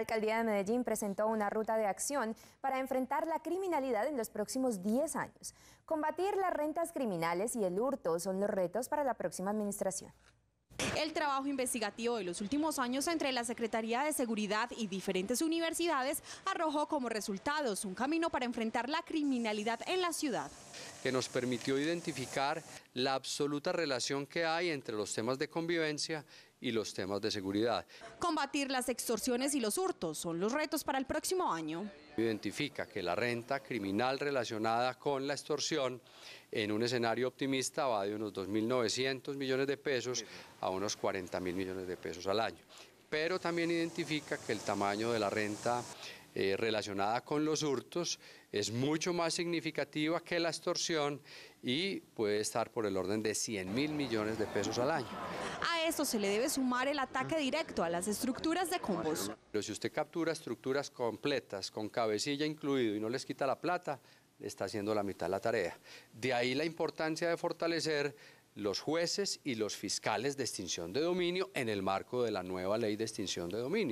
alcaldía de Medellín presentó una ruta de acción para enfrentar la criminalidad en los próximos 10 años. Combatir las rentas criminales y el hurto son los retos para la próxima administración. El trabajo investigativo de los últimos años entre la Secretaría de Seguridad y diferentes universidades arrojó como resultados un camino para enfrentar la criminalidad en la ciudad que nos permitió identificar la absoluta relación que hay entre los temas de convivencia y los temas de seguridad. Combatir las extorsiones y los hurtos son los retos para el próximo año. Identifica que la renta criminal relacionada con la extorsión en un escenario optimista va de unos 2.900 millones de pesos a unos 40.000 millones de pesos al año. Pero también identifica que el tamaño de la renta eh, relacionada con los hurtos es mucho más significativa que la extorsión y puede estar por el orden de 100 mil millones de pesos al año. A esto se le debe sumar el ataque directo a las estructuras de combos. Pero si usted captura estructuras completas, con cabecilla incluido y no les quita la plata, está haciendo la mitad de la tarea. De ahí la importancia de fortalecer los jueces y los fiscales de extinción de dominio en el marco de la nueva ley de extinción de dominio.